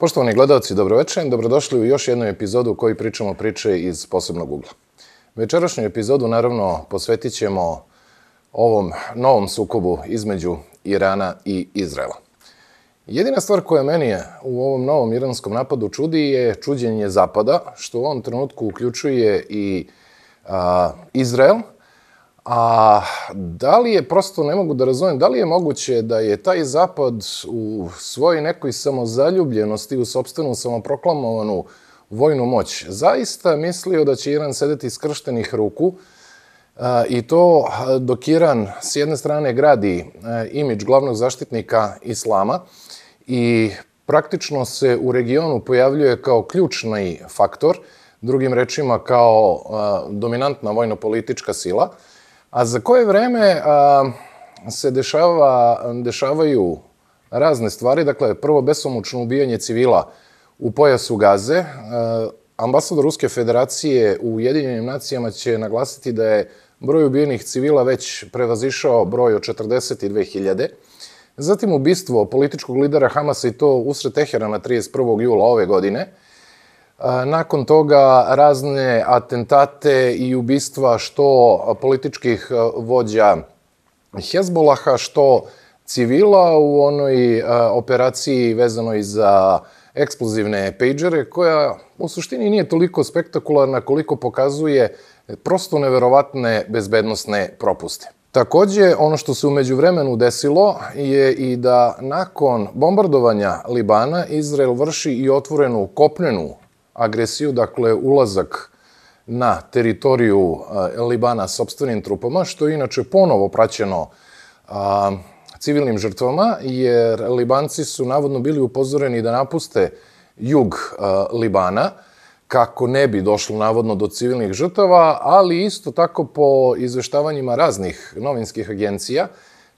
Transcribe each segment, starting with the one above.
Poštovani gledalci, dobroveče. Dobrodošli u još jednu epizodu u kojoj pričamo priče iz posebnog ugla. Večerašnju epizodu naravno posvetit ćemo ovom novom sukobu između Irana i Izraela. Jedina stvar koja meni je u ovom novom iranskom napadu čudi je čuđenje Zapada, što u ovom trenutku uključuje i a, Izrael, A da li je, prosto ne mogu da razumem, da li je moguće da je taj zapad u svojoj nekoj samozaljubljenosti, u sobstvenu samoproklamovanu vojnu moć, zaista mislio da će Iran sedeti skrštenih ruku i to dok Iran s jedne strane gradi imidž glavnog zaštitnika islama i praktično se u regionu pojavljuje kao ključni faktor, drugim rečima kao dominantna vojno-politička sila, A za koje vreme a, se dešava, dešavaju razne stvari, dakle, prvo besomučno ubijanje civila u pojasu Gaze. A, ambasador Ruske federacije u Ujedinjenim nacijama će naglasiti da je broj ubijenih civila već prevazišao broj od 42.000. Zatim ubistvo političkog lidera Hamasa i to usred Teherana 31. jula ove godine – Nakon toga razne atentate i ubistva što političkih vođa Hezbolaha, što civila u onoj operaciji vezanoj za eksplozivne pejđere, koja u suštini nije toliko spektakularna koliko pokazuje prosto neverovatne bezbednostne propuste. Takođe, ono što se umeđu vremenu desilo je i da nakon bombardovanja Libana Izrael vrši i otvorenu kopnenu agresiju, dakle ulazak na teritoriju Libana sobstvenim trupama, što je inače ponovo praćeno civilnim žrtvama, jer Libanci su navodno bili upozoreni da napuste jug a, Libana, kako ne bi došlo navodno do civilnih žrtava, ali isto tako po izveštavanjima raznih novinskih agencija,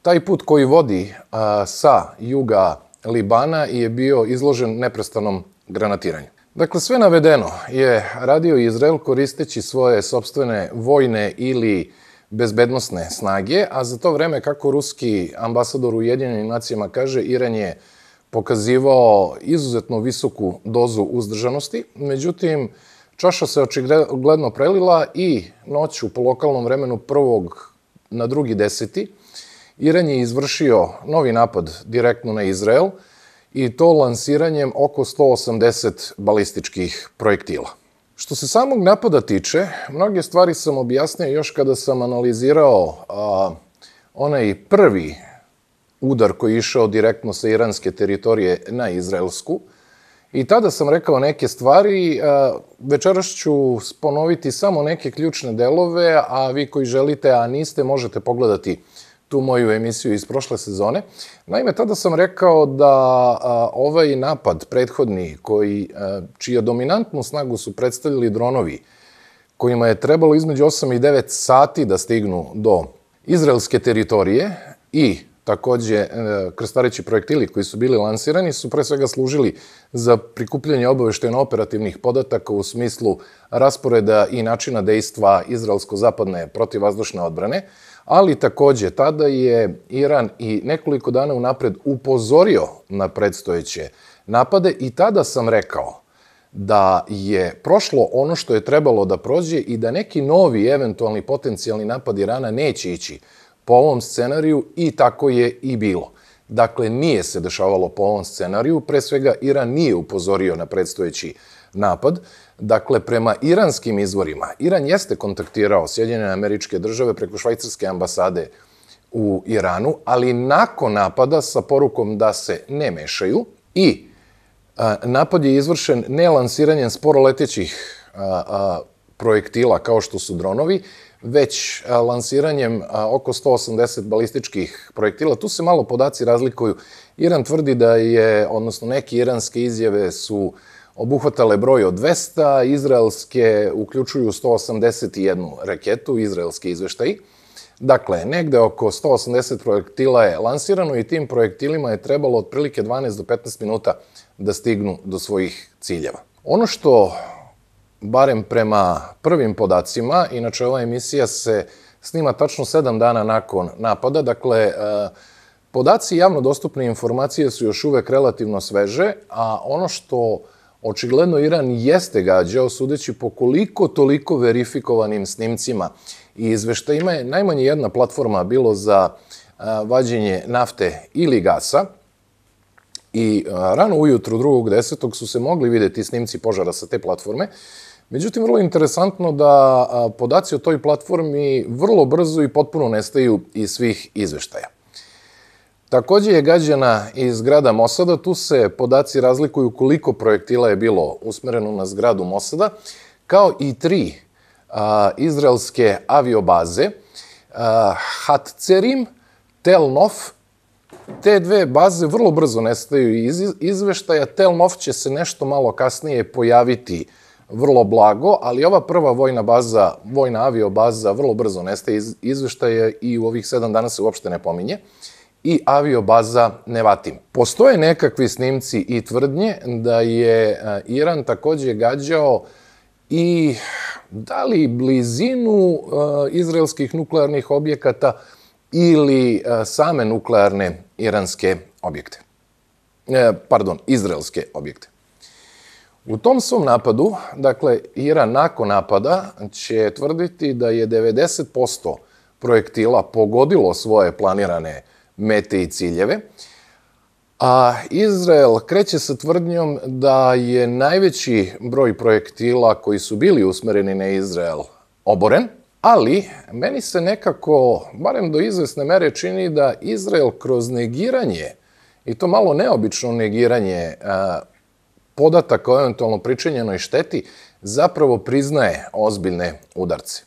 taj put koji vodi a, sa juga Libana je bio izložen neprestanom granatiranju. Dakle, sve navedeno je radio Izrael koristeći svoje sobstvene vojne ili bezbednostne snage, a za to vreme, kako ruski ambasador u Ujedinjenim nacijama kaže, Iran je pokazivao izuzetno visoku dozu uzdržanosti. Međutim, čaša se očigledno prelila i noću po lokalnom vremenu prvog na drugi deseti Iran je izvršio novi napad direktno na Izrael – i to lansiranjem oko 180 balističkih projektila. Što se samog napada tiče, mnoge stvari sam objasnio još kada sam analizirao a, onaj prvi udar koji je išao direktno sa iranske teritorije na izraelsku. I tada sam rekao neke stvari, večeras ću ponoviti samo neke ključne delove, a vi koji želite, a niste, možete pogledati tu moju emisiju iz prošle sezone. Naime, tada sam rekao da a, ovaj napad prethodni, koji, a, čija dominantnu snagu su predstavili dronovi, kojima je trebalo između 8 i 9 sati da stignu do izraelske teritorije i takođe e, krstareći projektili koji su bili lansirani su pre svega služili za prikupljanje obavešteno operativnih podataka u smislu rasporeda i načina dejstva izraelsko-zapadne protivvazdušne odbrane, ali takođe tada je Iran i nekoliko dana unapred upozorio na predstojeće napade i tada sam rekao da je prošlo ono što je trebalo da prođe i da neki novi eventualni potencijalni napad Irana neće ići po ovom scenariju i tako je i bilo. Dakle, nije se dešavalo po ovom scenariju, pre svega Iran nije upozorio na predstojeći napad. Dakle, prema iranskim izvorima, Iran jeste kontaktirao Sjedinjene američke države preko švajcarske ambasade u Iranu, ali nakon napada sa porukom da se ne mešaju i a, napad je izvršen ne lansiranjem sporoletećih a, a, projektila kao što su dronovi, već lansiranjem oko 180 balističkih projektila. Tu se malo podaci razlikuju. Iran tvrdi da je, odnosno neke iranske izjave su obuhvatale broj od 200, izraelske uključuju 181 raketu, izraelske izveštaji. Dakle, negde oko 180 projektila je lansirano i tim projektilima je trebalo otprilike 12 do 15 minuta da stignu do svojih ciljeva. Ono što barem prema prvim podacima, inače ova emisija se snima tačno sedam dana nakon napada, dakle, e, Podaci javno dostupne informacije su još uvek relativno sveže, a ono što očigledno Iran jeste gađao, sudeći po koliko toliko verifikovanim snimcima i izveštajima je najmanje jedna platforma bilo za vađenje nafte ili gasa, I rano ujutru 2.10. su se mogli videti snimci požara sa te platforme. Međutim, vrlo interesantno da podaci o toj platformi vrlo brzo i potpuno nestaju iz svih izveštaja. Takođe je gađana i zgrada Mosada, tu se podaci razlikuju koliko projektila je bilo usmereno na zgradu Mosada, kao i tri a, izraelske aviobaze, a, Hatcerim, Tel Nof. Te dve baze vrlo brzo nestaju iz izveštaja. Telnov će se nešto malo kasnije pojaviti vrlo blago, ali ova prva vojna baza, vojna aviobaza, vrlo brzo nestaje. Iz izveštaja i u ovih sedam dana se uopšte ne pominje i aviobaza Nevatim. Postoje nekakvi snimci i tvrdnje da je e, Iran takođe gađao i da li blizinu e, izraelskih nuklearnih objekata ili e, same nuklearne iranske objekte. Pardon, izraelske objekte. U tom svom napadu, dakle, Iran nakon napada će tvrditi da je 90% projektila pogodilo svoje planirane mete i ciljeve, a Izrael kreće sa tvrdnjom da je najveći broj projektila koji su bili usmereni na Izrael oboren, Ali, meni se nekako, barem do izvesne mere, čini da Izrael kroz negiranje, i to malo neobično negiranje a, podataka o eventualno pričinjenoj šteti, zapravo priznaje ozbiljne udarce.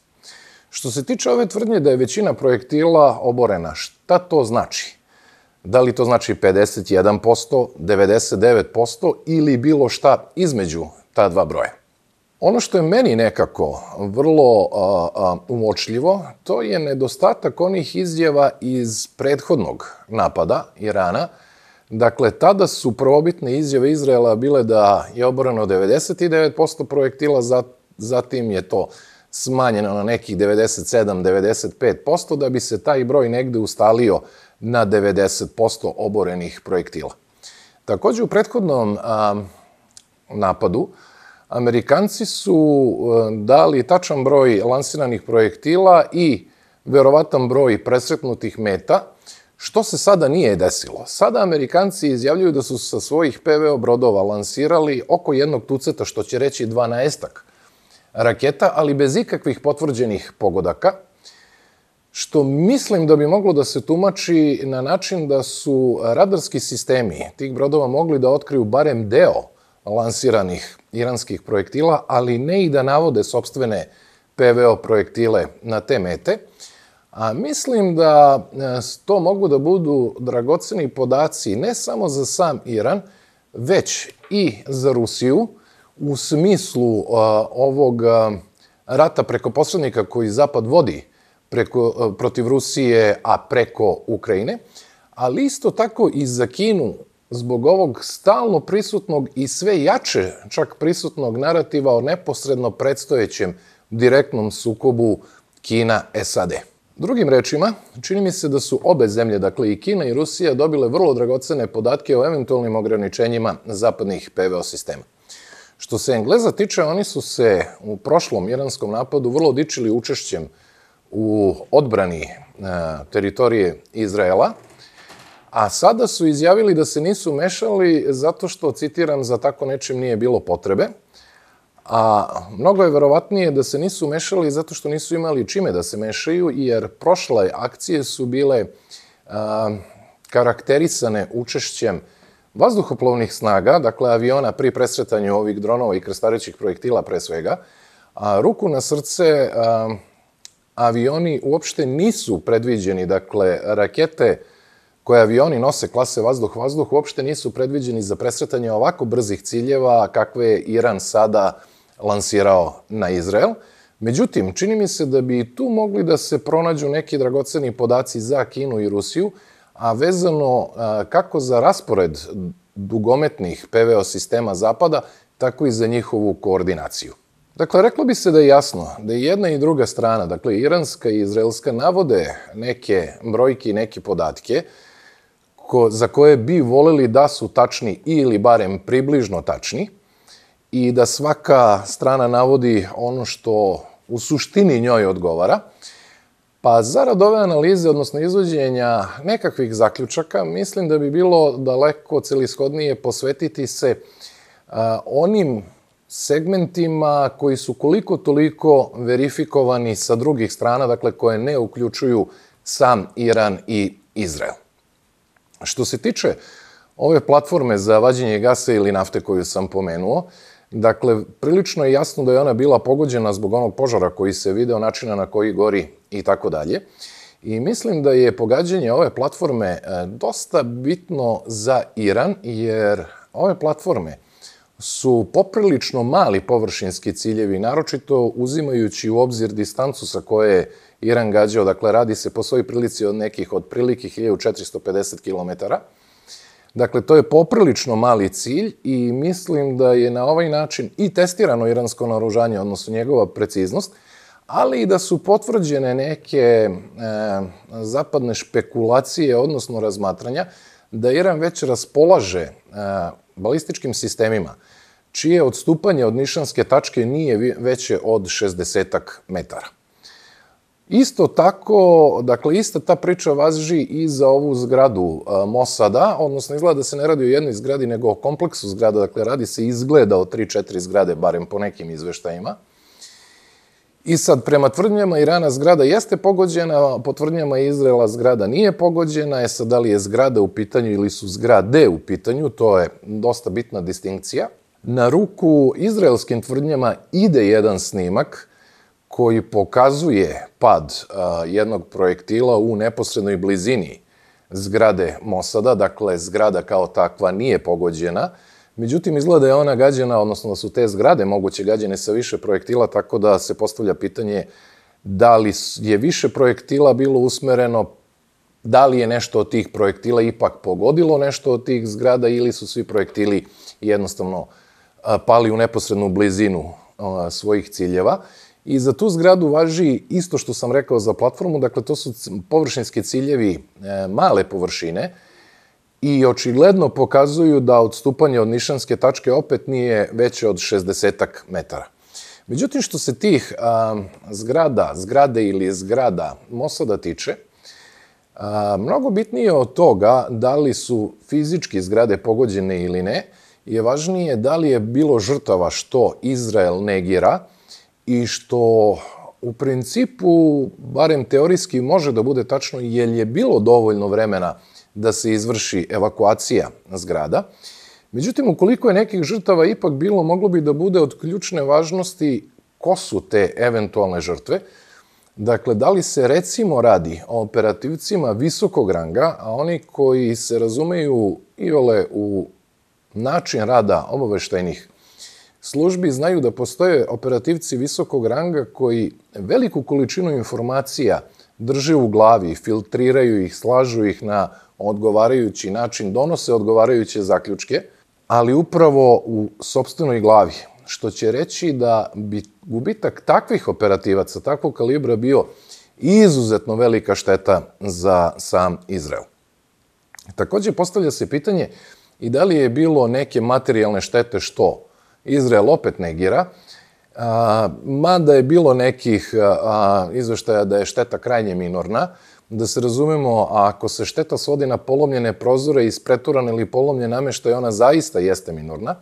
Što se tiče ove tvrdnje da je većina projektila oborena, šta to znači? Da li to znači 51%, 99% ili bilo šta između ta dva broja? Ono što je meni nekako vrlo umočljivo, to je nedostatak onih izjava iz prethodnog napada Irana. Dakle, tada su prvobitne izjave Izraela bile da je oboreno 99% projektila, zatim je to smanjeno na nekih 97-95%, da bi se taj broj negde ustalio na 90% oborenih projektila. Takođe, u prethodnom a, napadu, Amerikanci su e, dali tačan broj lansiranih projektila i verovatan broj presretnutih meta, što se sada nije desilo. Sada Amerikanci izjavljuju da su sa svojih PVO brodova lansirali oko jednog tuceta, što će reći 12 raketa, ali bez ikakvih potvrđenih pogodaka, što mislim da bi moglo da se tumači na način da su radarski sistemi tih brodova mogli da otkriju barem deo lansiranih iranskih projektila, ali ne i da navode sobstvene PVO projektile na te mete. A mislim da e, to mogu da budu dragoceni podaci ne samo za sam Iran, već i za Rusiju, u smislu uh, ovog uh, rata preko posrednika koji Zapad vodi preko, uh, protiv Rusije, a preko Ukrajine, ali isto tako i za Kinu zbog ovog stalno prisutnog i sve jače čak prisutnog narativa o neposredno predstojećem direktnom sukobu Kina-SAD. Drugim rečima, čini mi se da su obe zemlje, dakle i Kina i Rusija, dobile vrlo dragocene podatke o eventualnim ograničenjima zapadnih PVO sistema. Što se Engleza tiče, oni su se u prošlom iranskom napadu vrlo dičili učešćem u odbrani e, teritorije Izraela, A sada su izjavili da se nisu mešali zato što, citiram, za tako nečim nije bilo potrebe. A mnogo je verovatnije da se nisu mešali zato što nisu imali čime da se mešaju, jer prošle akcije su bile a, karakterisane učešćem vazduhoplovnih snaga, dakle aviona pri presretanju ovih dronova i krstarećih projektila pre svega, a ruku na srce a, avioni uopšte nisu predviđeni, dakle rakete koje avioni nose klase vazduh-vazduh uopšte nisu predviđeni za presretanje ovako brzih ciljeva kakve je Iran sada lansirao na Izrael. Međutim, čini mi se da bi tu mogli da se pronađu neki dragoceni podaci za Kinu i Rusiju, a vezano kako za raspored dugometnih PVO sistema Zapada, tako i za njihovu koordinaciju. Dakle, reklo bi se da je jasno da je jedna i druga strana, dakle, iranska i izraelska, navode neke brojke i neke podatke, ko, za koje bi voleli da su tačni ili barem približno tačni i da svaka strana navodi ono što u suštini njoj odgovara. Pa zarad ove analize, odnosno izvođenja nekakvih zaključaka, mislim da bi bilo daleko celishodnije posvetiti se onim segmentima koji su koliko toliko verifikovani sa drugih strana, dakle koje ne uključuju sam Iran i Izrael. Što se tiče ove platforme za vađenje gasa ili nafte koju sam pomenuo, dakle, prilično je jasno da je ona bila pogođena zbog onog požara koji se video, načina na koji gori i tako dalje. I mislim da je pogađanje ove platforme e, dosta bitno za Iran, jer ove platforme su poprilično mali površinski ciljevi, naročito uzimajući u obzir distancu sa koje je Iran gađao, dakle radi se po svojoj prilici od nekih od prilike 1450 km. Dakle, to je poprilično mali cilj i mislim da je na ovaj način i testirano iransko naoružanje, odnosno njegova preciznost, ali i da su potvrđene neke e, zapadne špekulacije, odnosno razmatranja, da Iran već raspolaže e, balističkim sistemima, čije odstupanje od nišanske tačke nije veće od 60 metara. Isto tako, dakle, ista ta priča važi i za ovu zgradu Mosada, odnosno izgleda da se ne radi o jednoj zgradi, nego o kompleksu zgrada, dakle, radi se izgleda o 3-4 zgrade, barem po nekim izveštajima. I sad, prema tvrdnjama Irana zgrada jeste pogođena, po tvrdnjama Izraela zgrada nije pogođena, je sad da li je zgrada u pitanju ili su zgrade u pitanju, to je dosta bitna distinkcija. Na ruku izraelskim tvrdnjama ide jedan snimak koji pokazuje pad a, jednog projektila u neposrednoj blizini zgrade Mosada, dakle zgrada kao takva nije pogođena, Međutim, izgleda da je ona gađena, odnosno da su te zgrade moguće gađene sa više projektila, tako da se postavlja pitanje da li je više projektila bilo usmereno, da li je nešto od tih projektila ipak pogodilo nešto od tih zgrada ili su svi projektili jednostavno pali u neposrednu blizinu svojih ciljeva. I za tu zgradu važi isto što sam rekao za platformu, dakle to su površinski ciljevi e, male površine, i očigledno pokazuju da odstupanje od nišanske tačke opet nije veće od 60 metara. Međutim, što se tih a, zgrada, zgrade ili zgrada Mosada tiče, a, mnogo bitnije od toga da li su fizički zgrade pogođene ili ne, je važnije da li je bilo žrtava što Izrael negira i što u principu, barem teorijski, može da bude tačno, jer je bilo dovoljno vremena da se izvrši evakuacija zgrada. Međutim, ukoliko je nekih žrtava ipak bilo, moglo bi da bude od ključne važnosti ko su te eventualne žrtve. Dakle, da li se recimo radi o operativcima visokog ranga, a oni koji se razumeju i ole u način rada obaveštajnih službi znaju da postoje operativci visokog ranga koji veliku količinu informacija drže u glavi, filtriraju ih, slažu ih na odgovarajući način, donose odgovarajuće zaključke, ali upravo u sobstvenoj glavi, što će reći da bi gubitak takvih operativaca, takvog kalibra bio izuzetno velika šteta za sam Izrael. Takođe, postavlja se pitanje i da li je bilo neke materijalne štete što Izrael opet negira, a, mada je bilo nekih a, izveštaja da je šteta krajnje minorna, Da se razumemo, ako se šteta svodi na polomljene prozore iz preturane ili polomljen nameštaj, ona zaista jeste minorna.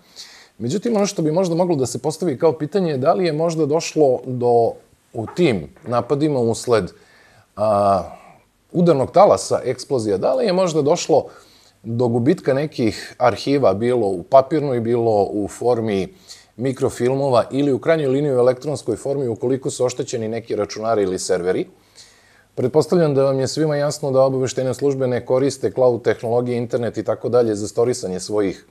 Međutim, ono što bi možda moglo da se postavi kao pitanje je da li je možda došlo do, u tim napadima usled a, udarnog talasa eksplozija, da li je možda došlo do gubitka nekih arhiva, bilo u papirnoj, bilo u formi mikrofilmova ili u krajnjoj liniji u elektronskoj formi ukoliko su oštećeni neki računari ili serveri. Pretpostavljam da vam je svima jasno da obaveštene službe ne koriste cloud tehnologije, internet i tako dalje za storisanje svojih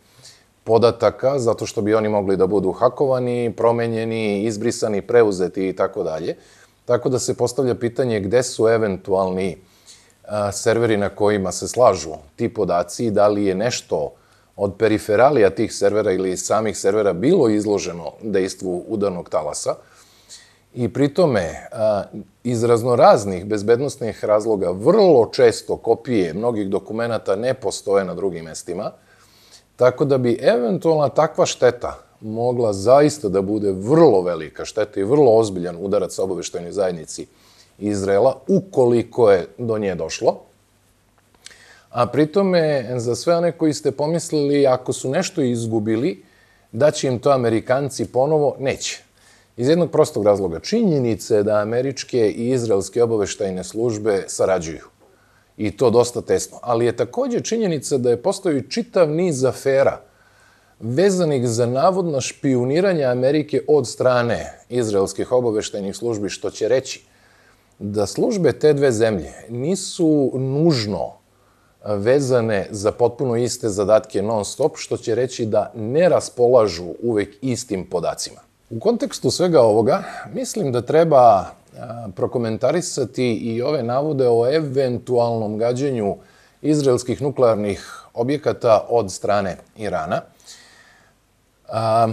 podataka, zato što bi oni mogli da budu hakovani, promenjeni, izbrisani, preuzeti i tako dalje. Tako da se postavlja pitanje gde su eventualni serveri na kojima se slažu ti podaci, da li je nešto od periferalija tih servera ili samih servera bilo izloženo dejstvu udarnog talasa. I pritome a, iz raznoraznih bezbednostnih razloga vrlo često kopije mnogih dokumenta ne postoje na drugim mestima, tako da bi eventualna takva šteta mogla zaista da bude vrlo velika šteta i vrlo ozbiljan udarac obaveštajnoj zajednici Izrela, ukoliko je do nje došlo. A pritome, za sve one koji ste pomislili, ako su nešto izgubili, da će im to Amerikanci ponovo, neće. Iz jednog prostog razloga. Činjenica je da američke i izraelske obaveštajne službe sarađuju. I to dosta tesno. Ali je takođe činjenica da je postoji čitav niz afera vezanih za navodno špioniranje Amerike od strane izraelskih obaveštajnih službi, što će reći da službe te dve zemlje nisu nužno vezane za potpuno iste zadatke non stop, što će reći da ne raspolažu uvek istim podacima. U kontekstu svega ovoga, mislim da treba prokomentarisati i ove navode o eventualnom gađenju izraelskih nuklearnih objekata od strane Irana. A,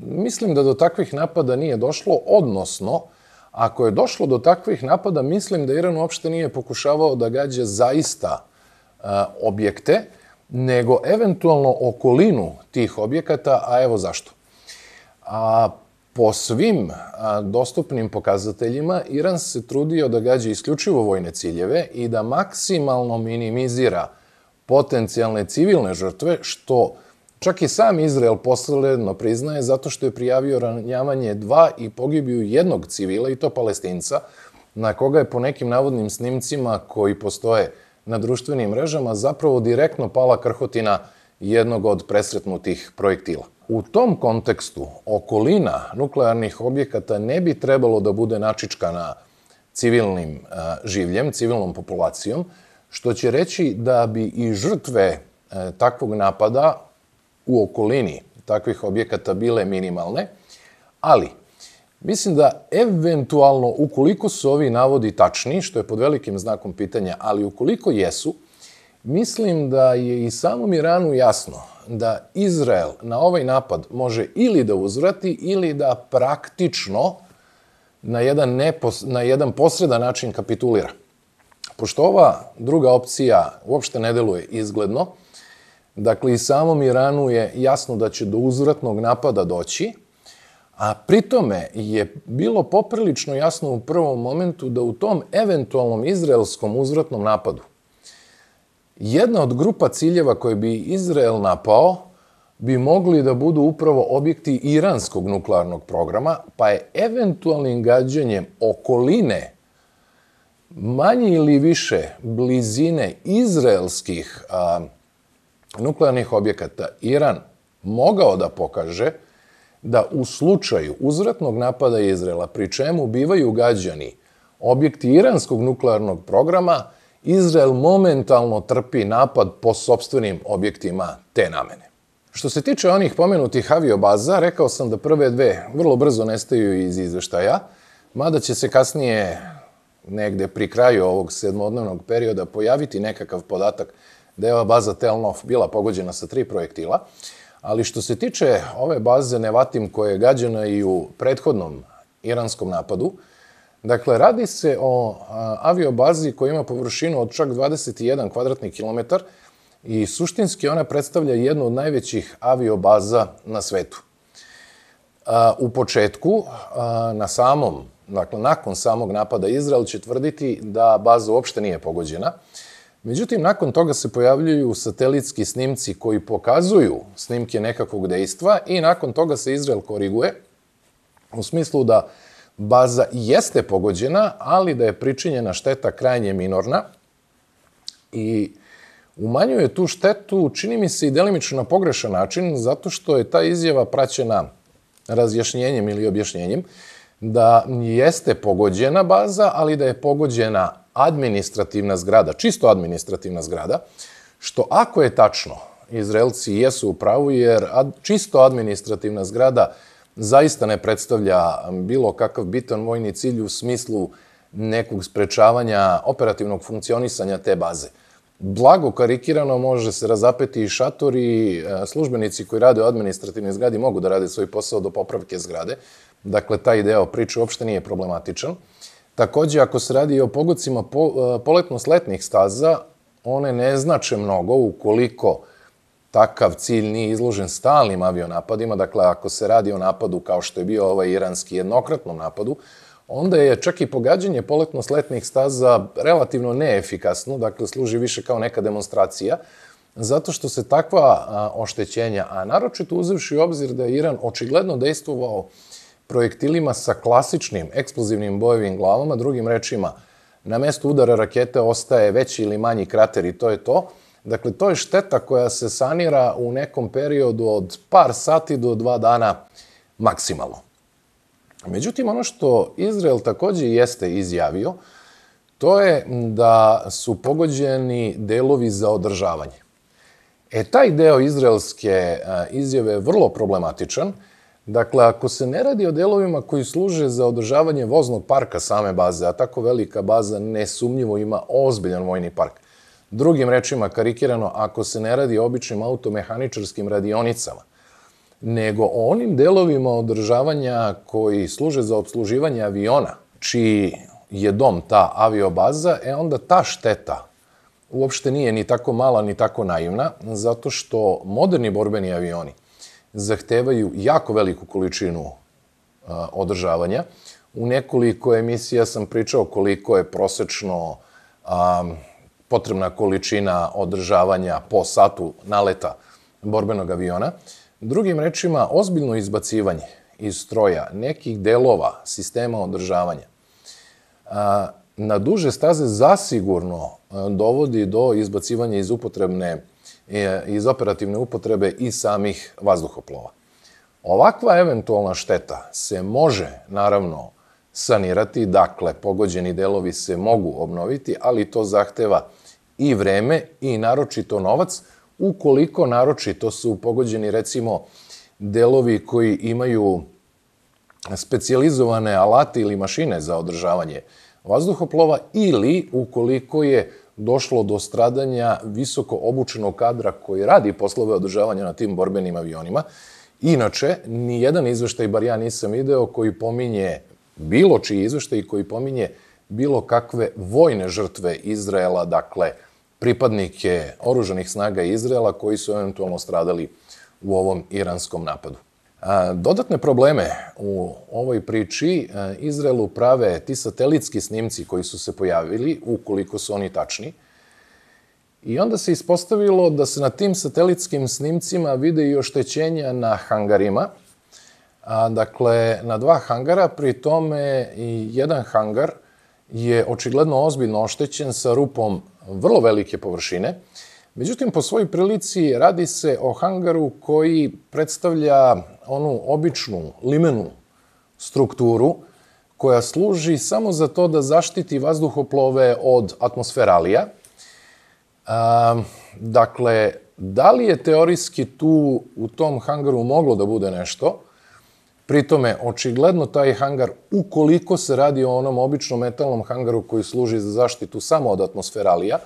mislim da do takvih napada nije došlo, odnosno, ako je došlo do takvih napada, mislim da Iran uopšte nije pokušavao da gađa zaista a, objekte, nego eventualno okolinu tih objekata, a evo zašto. A po svim a, dostupnim pokazateljima, Iran se trudio da gađa isključivo vojne ciljeve i da maksimalno minimizira potencijalne civilne žrtve, što čak i sam Izrael posledno priznaje zato što je prijavio ranjavanje dva i pogibiju jednog civila, i to palestinca, na koga je po nekim navodnim snimcima koji postoje na društvenim mrežama zapravo direktno pala krhotina jednog od presretnutih projektila. U tom kontekstu okolina nuklearnih objekata ne bi trebalo da bude načičkana civilnim življem, civilnom populacijom, što će reći da bi i žrtve e, takvog napada u okolini takvih objekata bile minimalne, ali mislim da eventualno, ukoliko su ovi navodi tačni, što je pod velikim znakom pitanja, ali ukoliko jesu, mislim da je i samom Iranu jasno da Izrael na ovaj napad može ili da uzvrati ili da praktično na jedan, nepos, na jedan posredan način kapitulira. Pošto ova druga opcija uopšte ne deluje izgledno, dakle i samom Iranu je jasno da će do uzvratnog napada doći, a pritome je bilo poprilično jasno u prvom momentu da u tom eventualnom izraelskom uzvratnom napadu Jedna od grupa ciljeva koje bi Izrael napao bi mogli da budu upravo objekti iranskog nuklearnog programa, pa je eventualnim gađanjem okoline manje ili više blizine izraelskih a, nuklearnih objekata Iran mogao da pokaže da u slučaju uzvratnog napada Izraela, pri čemu bivaju gađani objekti iranskog nuklearnog programa, Izrael momentalno trpi napad po sobstvenim objektima te namene. Što se tiče onih pomenutih aviobaza, rekao sam da prve dve vrlo brzo nestaju iz izveštaja, mada će se kasnije negde pri kraju ovog sedmodnevnog perioda pojaviti nekakav podatak da je ova baza Telnof bila pogođena sa tri projektila, ali što se tiče ove baze Nevatim koja je gađena i u prethodnom iranskom napadu, Dakle, radi se o aviobazi koja ima površinu od čak 21 kvadratni kilometar i suštinski ona predstavlja jednu od najvećih aviobaza na svetu. U početku, na samom, dakle, nakon samog napada Izrael će tvrditi da baza uopšte nije pogođena. Međutim, nakon toga se pojavljuju satelitski snimci koji pokazuju snimke nekakvog dejstva i nakon toga se Izrael koriguje u smislu da baza jeste pogođena, ali da je pričinjena šteta krajnje minorna i umanjuje tu štetu, čini mi se i delimično na pogrešan način, zato što je ta izjava praćena razjašnjenjem ili objašnjenjem da jeste pogođena baza, ali da je pogođena administrativna zgrada, čisto administrativna zgrada, što ako je tačno, Izraelci jesu u pravu, jer čisto administrativna zgrada zaista ne predstavlja bilo kakav bitan vojni cilj u smislu nekog sprečavanja operativnog funkcionisanja te baze. Blago karikirano može se razapeti i šator i e, službenici koji rade u administrativnoj zgradi mogu da rade svoj posao do popravke zgrade. Dakle, taj deo priče uopšte nije problematičan. Takođe, ako se radi o pogodcima po, poletno-sletnih staza, one ne znače mnogo ukoliko takav cilj nije izložen stalnim avionapadima, dakle ako se radi o napadu kao što je bio ovaj iranski jednokratnom napadu, onda je čak i pogađanje poletno-sletnih staza relativno neefikasno, dakle služi više kao neka demonstracija, zato što se takva a, oštećenja, a naročito uzevši u obzir da je Iran očigledno dejstvovao projektilima sa klasičnim eksplozivnim bojevim glavama, drugim rečima, na mestu udara rakete ostaje veći ili manji krater i to je to. Dakle, to je šteta koja se sanira u nekom periodu od par sati do dva dana maksimalno. Međutim, ono što Izrael takođe jeste izjavio, to je da su pogođeni delovi za održavanje. E, taj deo izraelske izjave je vrlo problematičan, Dakle, ako se ne radi o delovima koji služe za održavanje voznog parka same baze, a tako velika baza nesumnjivo ima ozbiljan vojni park. Drugim rečima, karikirano, ako se ne radi običnim automehaničarskim radionicama, nego o onim delovima održavanja koji služe za obsluživanje aviona, čiji je dom ta aviobaza, e onda ta šteta uopšte nije ni tako mala, ni tako naivna, zato što moderni borbeni avioni zahtevaju jako veliku količinu a, održavanja. U nekoliko emisija sam pričao koliko je prosečno a, potrebna količina održavanja po satu naleta borbenog aviona. Drugim rečima, ozbiljno izbacivanje iz stroja nekih delova sistema održavanja na duže staze zasigurno dovodi do izbacivanja iz upotrebne iz operativne upotrebe i samih vazduhoplova. Ovakva eventualna šteta se može, naravno, sanirati, dakle, pogođeni delovi se mogu obnoviti, ali to zahteva i vreme i naročito novac, ukoliko naročito su pogođeni, recimo, delovi koji imaju specijalizovane alate ili mašine za održavanje vazduhoplova ili ukoliko je došlo do stradanja visoko obučenog kadra koji radi poslove održavanja na tim borbenim avionima. Inače, ni jedan izveštaj, bar ja nisam video, koji pominje bilo čiji izveštaj koji pominje bilo kakve vojne žrtve Izraela, dakle, pripadnike oružanih snaga Izraela koji su eventualno stradali u ovom iranskom napadu. Dodatne probleme u ovoj priči Izraelu prave ti satelitski snimci koji su se pojavili, ukoliko su oni tačni. I onda se ispostavilo da se na tim satelitskim snimcima vide i oštećenja na hangarima. A, dakle, na dva hangara, pri tome i jedan hangar je očigledno ozbiljno oštećen sa rupom vrlo velike površine. Međutim, po svojoj prilici radi se o hangaru koji predstavlja onu običnu limenu strukturu koja služi samo za to da zaštiti vazduhoplove od atmosferalija. A, dakle, da li je teorijski tu u tom hangaru moglo da bude nešto? Pritome, očigledno taj hangar, ukoliko se radi o onom običnom metalnom hangaru koji služi za zaštitu samo od atmosferalija,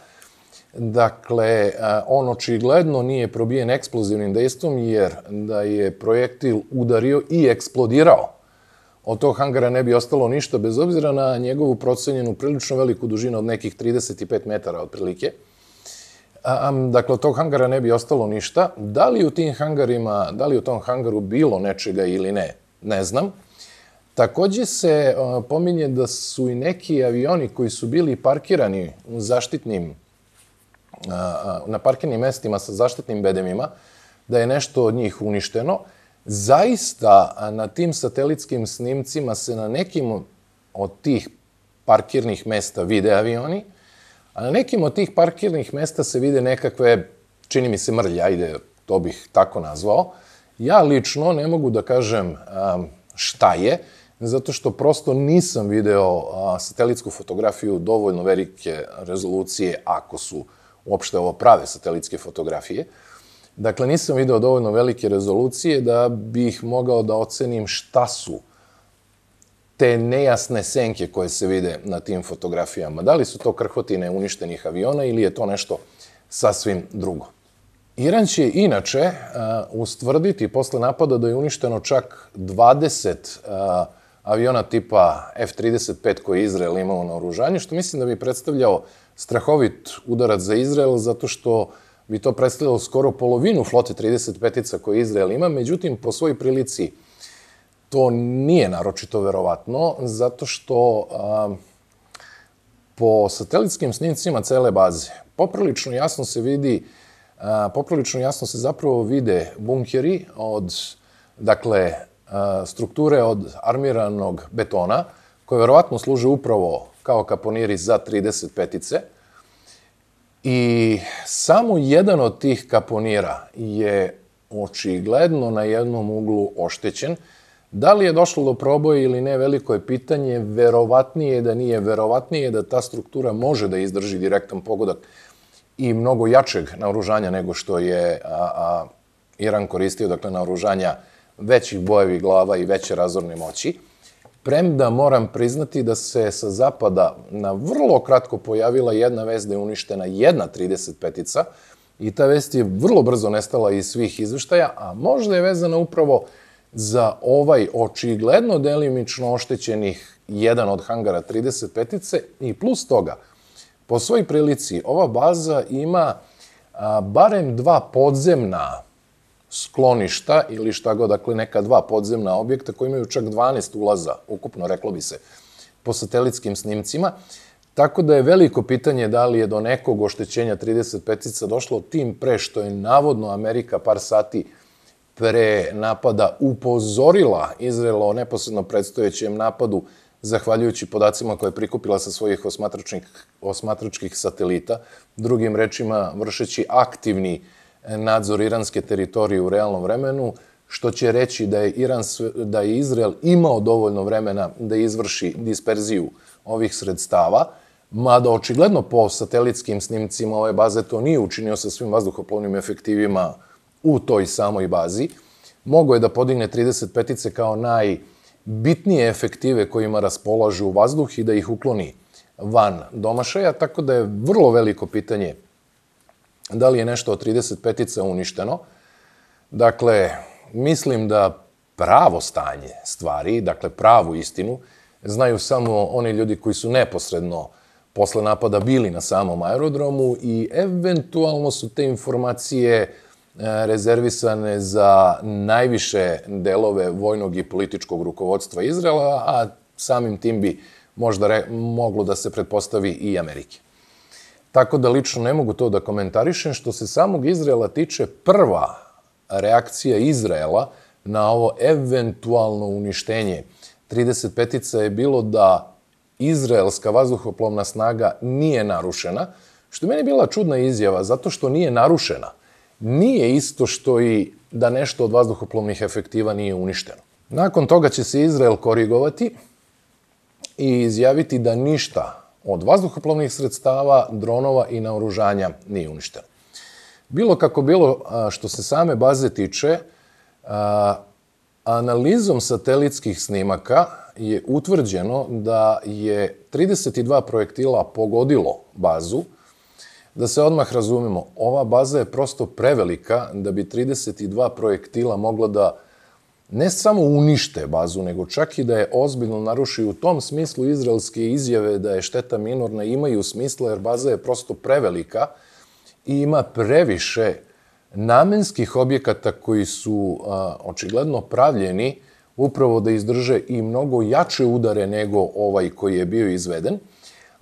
Dakle, on očigledno nije probijen eksplozivnim dejstvom, jer da je projektil udario i eksplodirao, od tog hangara ne bi ostalo ništa, bez obzira na njegovu procenjenu prilično veliku dužinu od nekih 35 metara otprilike. Dakle, od tog hangara ne bi ostalo ništa. Da li u tim hangarima, da li u tom hangaru bilo nečega ili ne, ne znam. Takođe se pominje da su i neki avioni koji su bili parkirani u zaštitnim na parkirnim mestima sa zaštitnim bedemima, da je nešto od njih uništeno. Zaista na tim satelitskim snimcima se na nekim od tih parkirnih mesta vide avioni, a na nekim od tih parkirnih mesta se vide nekakve, čini mi se mrlje, ajde, to bih tako nazvao. Ja lično ne mogu da kažem šta je, zato što prosto nisam video satelitsku fotografiju dovoljno velike rezolucije ako su uopšte ovo prave satelitske fotografije. Dakle, nisam video dovoljno velike rezolucije da bih mogao da ocenim šta su te nejasne senke koje se vide na tim fotografijama. Da li su to krhotine uništenih aviona ili je to nešto sasvim drugo. Iran će inače uh, ustvrditi posle napada da je uništeno čak 20 uh, aviona tipa F-35 koje Izrael imao na oružanju, što mislim da bi predstavljao strahovit udarac za Izrael, zato što bi to predstavljalo skoro polovinu flote 35-ica koje Izrael ima, međutim, po svojoj prilici to nije naročito verovatno, zato što a, po satelitskim snimcima cele baze poprilično jasno se vidi, a, poprilično jasno se zapravo vide bunkeri od, dakle, strukture od armiranog betona, koje verovatno služe upravo kao kaponiri za 35-ice, I samo jedan od tih kaponira je očigledno na jednom uglu oštećen. Da li je došlo do proboja ili ne, veliko je pitanje. Verovatnije da nije, verovatnije da ta struktura može da izdrži direktan pogodak i mnogo jačeg naoružanja nego što je a, a, Iran koristio, dakle naoružanja većih bojevih glava i veće razorne moći. Premda moram priznati da se sa zapada na vrlo kratko pojavila jedna vest da je uništena jedna 35-ica i ta vest je vrlo brzo nestala iz svih izveštaja, a možda je vezana upravo za ovaj očigledno delimično oštećenih jedan od hangara 35-ice i plus toga, po svoj prilici, ova baza ima a, barem dva podzemna skloništa ili šta god, dakle neka dva podzemna objekta koji imaju čak 12 ulaza, ukupno reklo bi se, po satelitskim snimcima. Tako da je veliko pitanje da li je do nekog oštećenja 35-ica došlo tim pre što je navodno Amerika par sati pre napada upozorila Izraela o neposredno predstojećem napadu zahvaljujući podacima koje je prikupila sa svojih osmatračkih, osmatračkih satelita, drugim rečima vršeći aktivni nadzor iranske teritorije u realnom vremenu, što će reći da je, Iran, da je Izrael imao dovoljno vremena da izvrši disperziju ovih sredstava, mada očigledno po satelitskim snimcima ove baze to nije učinio sa svim vazduhoplovnim efektivima u toj samoj bazi. Mogo je da podigne 35-ice kao najbitnije efektive kojima raspolažu u vazduh i da ih ukloni van domašaja, tako da je vrlo veliko pitanje da li je nešto od 35-ica uništeno. Dakle, mislim da pravo stanje stvari, dakle pravu istinu, znaju samo oni ljudi koji su neposredno posle napada bili na samom aerodromu i eventualno su te informacije e, rezervisane za najviše delove vojnog i političkog rukovodstva Izrela, a samim tim bi možda re, moglo da se pretpostavi i Amerike. Tako da lično ne mogu to da komentarišem. Što se samog Izraela tiče, prva reakcija Izraela na ovo eventualno uništenje 35-ica je bilo da izraelska vazduhoplovna snaga nije narušena, što je meni bila čudna izjava, zato što nije narušena. Nije isto što i da nešto od vazduhoplovnih efektiva nije uništeno. Nakon toga će se Izrael korigovati i izjaviti da ništa od vazduhoplovnih sredstava, dronova i naoružanja nije uništeno. Bilo kako bilo, što se same baze tiče, analizom satelitskih snimaka je utvrđeno da je 32 projektila pogodilo bazu. Da se odmah razumemo, ova baza je prosto prevelika da bi 32 projektila mogla da ne samo unište bazu, nego čak i da je ozbiljno naruši u tom smislu izraelske izjave da je šteta minorna imaju smisla jer baza je prosto prevelika i ima previše namenskih objekata koji su a, očigledno pravljeni upravo da izdrže i mnogo jače udare nego ovaj koji je bio izveden.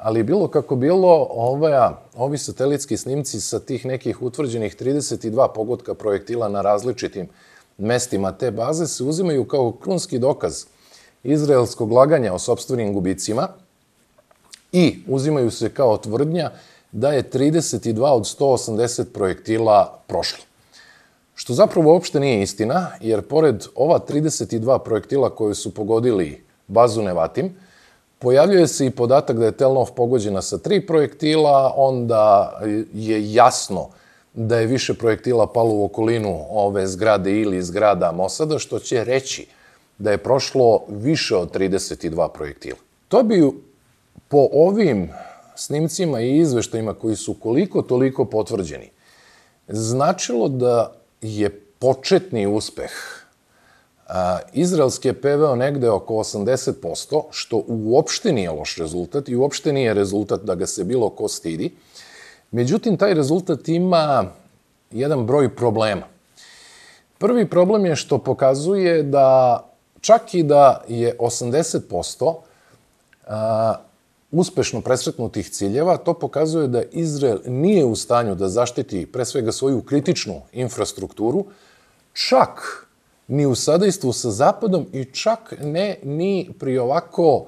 Ali bilo kako bilo, ova, ovi satelitski snimci sa tih nekih utvrđenih 32 pogotka projektila na različitim mestima te baze se uzimaju kao krunski dokaz izraelskog laganja o sobstvenim gubicima i uzimaju se kao tvrdnja da je 32 od 180 projektila prošlo. Što zapravo uopšte nije istina, jer pored ova 32 projektila koje su pogodili bazu Nevatim, pojavljuje se i podatak da je Telnov pogođena sa tri projektila, onda je jasno da je više projektila palo u okolinu ove zgrade ili zgrada Mosada, što će reći da je prošlo više od 32 projektila. To bi po ovim snimcima i izveštajima koji su koliko toliko potvrđeni, značilo da je početni uspeh a, izraelski je peveo negde oko 80%, što uopšte nije loš rezultat i uopšte nije rezultat da ga se bilo ko stidi. Međutim, taj rezultat ima jedan broj problema. Prvi problem je što pokazuje da čak i da je 80% a, uspešno presretnutih ciljeva, to pokazuje da Izrael nije u stanju da zaštiti pre svega svoju kritičnu infrastrukturu, čak ni u sadejstvu sa Zapadom i čak ne ni pri ovako,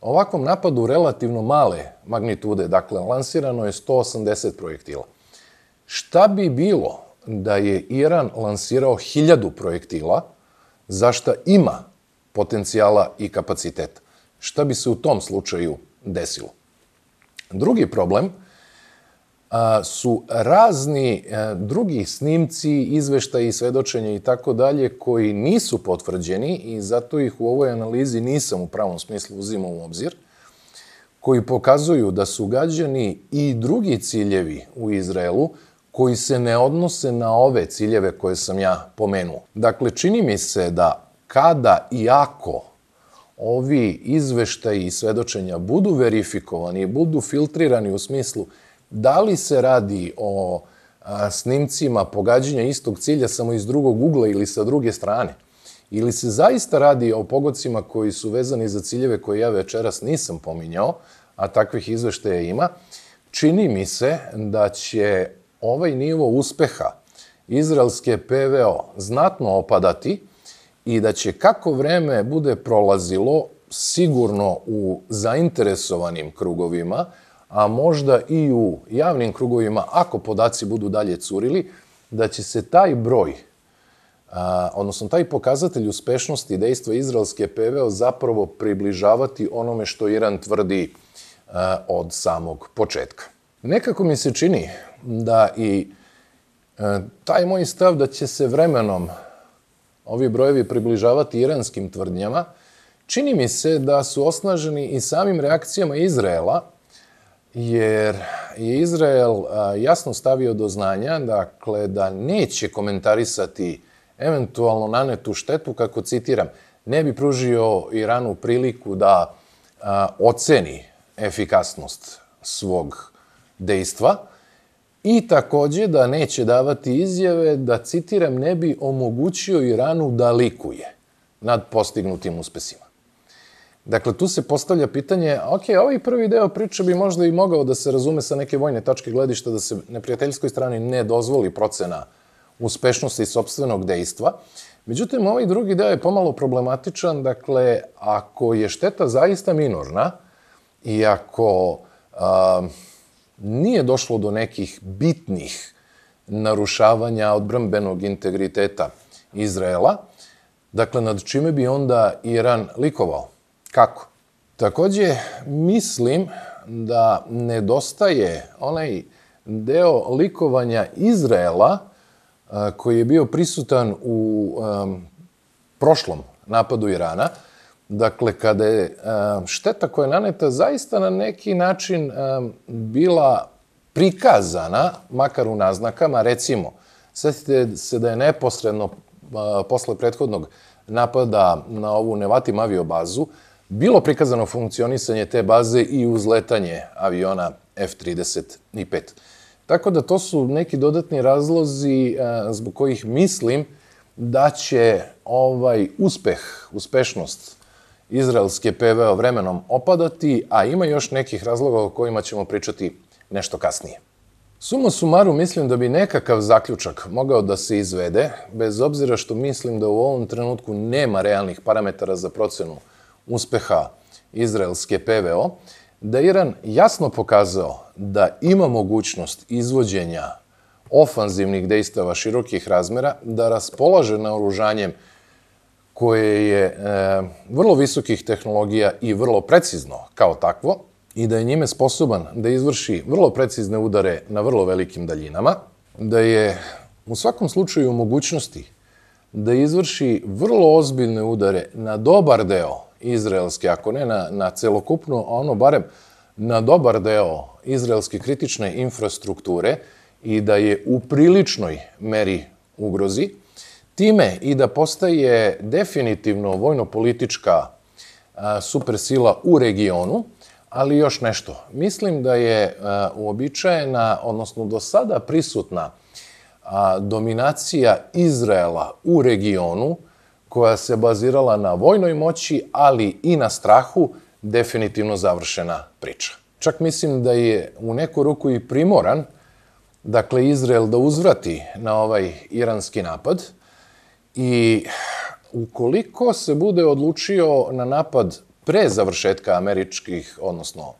ovakvom napadu relativno male magnitude. Dakle, lansirano je 180 projektila. Šta bi bilo da je Iran lansirao hiljadu projektila, za šta ima potencijala i kapaciteta? Šta bi se u tom slučaju desilo. Drugi problem a, su razni a, drugi snimci, izveštaji, svedočenja i tako dalje koji nisu potvrđeni i zato ih u ovoj analizi nisam u pravom smislu uzimao u obzir, koji pokazuju da su gađani i drugi ciljevi u Izraelu koji se ne odnose na ove ciljeve koje sam ja pomenuo. Dakle, čini mi se da kada i ako ovi izveštaji i svedočenja budu verifikovani, budu filtrirani u smislu da li se radi o a, snimcima pogađanja istog cilja samo iz drugog ugla ili sa druge strane, ili se zaista radi o pogodcima koji su vezani za ciljeve koje ja večeras nisam pominjao, a takvih izveštaja ima, čini mi se da će ovaj nivo uspeha izraelske PVO znatno opadati, i da će kako vreme bude prolazilo sigurno u zainteresovanim krugovima, a možda i u javnim krugovima, ako podaci budu dalje curili, da će se taj broj, a, odnosno taj pokazatelj uspešnosti dejstva izraelske PVO zapravo približavati onome što Iran tvrdi a, od samog početka. Nekako mi se čini da i a, taj moj stav da će se vremenom ovi brojevi približavati iranskim tvrdnjama, čini mi se da su osnaženi i samim reakcijama Izraela, jer je Izrael jasno stavio do znanja, dakle, da neće komentarisati eventualno nanetu štetu, kako citiram, ne bi pružio Iranu priliku da a, oceni efikasnost svog dejstva, I takođe da neće davati izjave da, citiram, ne bi omogućio Iranu da likuje nad postignutim uspesima. Dakle, tu se postavlja pitanje, ok, ovaj prvi deo priče bi možda i mogao da se razume sa neke vojne tačke gledišta, da se neprijateljskoj strani ne dozvoli procena uspešnosti sobstvenog dejstva. Međutim, ovaj drugi deo je pomalo problematičan, dakle, ako je šteta zaista minorna i ako... Uh, nije došlo do nekih bitnih narušavanja odbrambenog integriteta Izraela, dakle, nad čime bi onda Iran likovao? Kako? Takođe, mislim da nedostaje onaj deo likovanja Izraela koji je bio prisutan u um, prošlom napadu Irana, Dakle, kada je e, šteta koja je naneta zaista na neki način e, bila prikazana, makar u naznakama, recimo, svetite se da je neposredno e, posle prethodnog napada na ovu Nevatim aviobazu, bilo prikazano funkcionisanje te baze i uzletanje aviona F-35. Tako da to su neki dodatni razlozi zbog kojih mislim da će ovaj uspeh, uspešnost izraelske PVO vremenom opadati, a ima još nekih razloga o kojima ćemo pričati nešto kasnije. Sumo sumaru mislim da bi nekakav zaključak mogao da se izvede, bez obzira što mislim da u ovom trenutku nema realnih parametara za procenu uspeha izraelske PVO, da Iran jasno pokazao da ima mogućnost izvođenja ofanzivnih dejstava širokih razmera, da raspolaže na oružanjem koje je e, vrlo visokih tehnologija i vrlo precizno kao takvo i da je njime sposoban da izvrši vrlo precizne udare na vrlo velikim daljinama, da je u svakom slučaju u mogućnosti da izvrši vrlo ozbiljne udare na dobar deo izraelske, ako ne na, na celokupno, ono barem na dobar deo izraelske kritične infrastrukture i da je u priličnoj meri ugrozi, time i da postaje definitivno vojno-politička supersila u regionu, ali još nešto. Mislim da je uobičajena, odnosno do sada prisutna dominacija Izraela u regionu, koja se bazirala na vojnoj moći, ali i na strahu, definitivno završena priča. Čak mislim da je u neku ruku i primoran, dakle, Izrael da uzvrati na ovaj iranski napad i ukoliko se bude odlučio na napad pre završetka američkih, odnosno,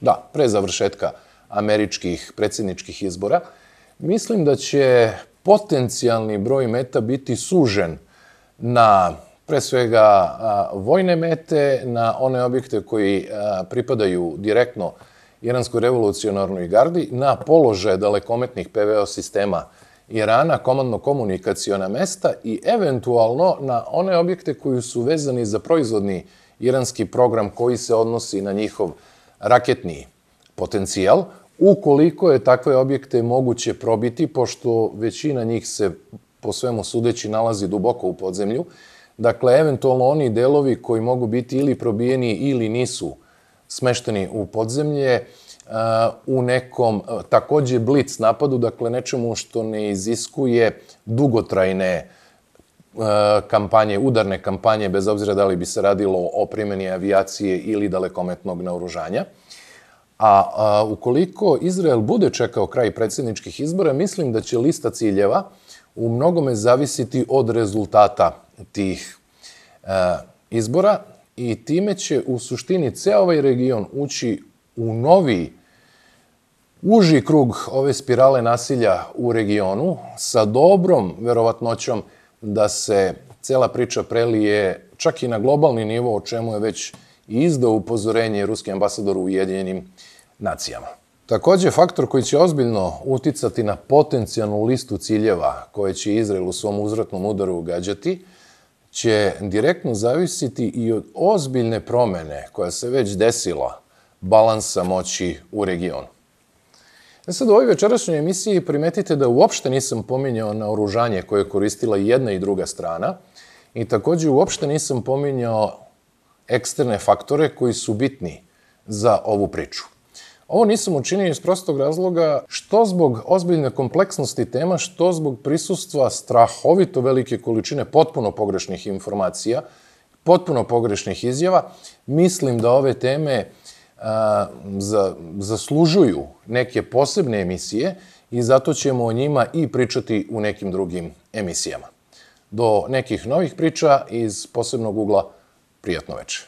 da, pre završetka američkih predsjedničkih izbora, mislim da će potencijalni broj meta biti sužen na pre svega vojne mete, na one objekte koji pripadaju direktno Iranskoj revolucionarnoj gardi, na položaje dalekometnih PVO sistema Irana, komandno-komunikacijona mesta i eventualno na one objekte koji su vezani za proizvodni iranski program koji se odnosi na njihov raketni potencijal, ukoliko je takve objekte moguće probiti, pošto većina njih se po svemu sudeći nalazi duboko u podzemlju. Dakle, eventualno oni delovi koji mogu biti ili probijeni ili nisu smešteni u podzemlje, u nekom takođe blic napadu, dakle nečemu što ne iziskuje dugotrajne kampanje, udarne kampanje, bez obzira da li bi se radilo o primjeni avijacije ili dalekometnog naoružanja. A, a ukoliko Izrael bude čekao kraj predsjedničkih izbora, mislim da će lista ciljeva u mnogome zavisiti od rezultata tih e, izbora i time će u suštini ceo ovaj region ući u novi uži krug ove spirale nasilja u regionu sa dobrom verovatnoćom da se cela priča prelije čak i na globalni nivo, o čemu je već izdao upozorenje ruski ambasador u Ujedinjenim nacijama. Takođe, faktor koji će ozbiljno uticati na potencijalnu listu ciljeva koje će Izrael u svom uzratnom udaru ugađati, će direktno zavisiti i od ozbiljne promene koja se već desila balansa moći u regionu. E sad, u ovoj večerašnjoj emisiji primetite da uopšte nisam pominjao na oružanje koje je koristila jedna i druga strana i takođe uopšte nisam pominjao eksterne faktore koji su bitni za ovu priču. Ovo nisam učinio iz prostog razloga što zbog ozbiljne kompleksnosti tema, što zbog prisustva strahovito velike količine potpuno pogrešnih informacija, potpuno pogrešnih izjava, mislim da ove teme a, za, zaslužuju neke posebne emisije i zato ćemo o njima i pričati u nekim drugim emisijama. Do nekih novih priča iz posebnog ugla, prijatno večer.